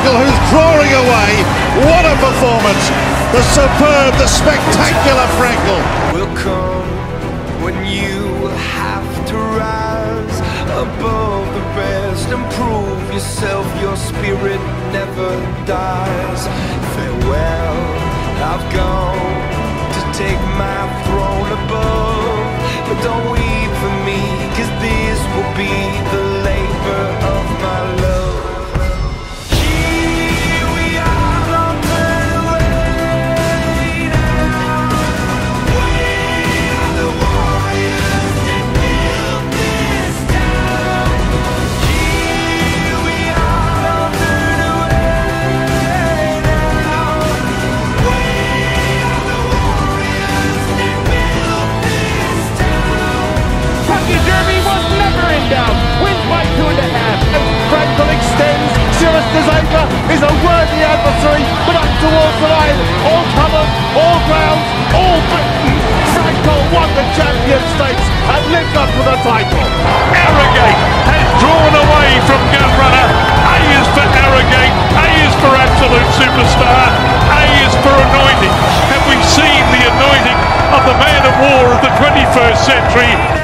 Frankel, who's drawing away. What a performance! The superb, the spectacular Frankel. will come when you have to rise above the rest and prove yourself. Your spirit never dies. Farewell, I've gone to take my throne above. But don't weep stakes and lives up to the title. Arrogate has drawn away from Gun Runner. A is for Arrogate. A is for Absolute Superstar. A is for Anointing. Have we seen the anointing of the Man o' War of the 21st century?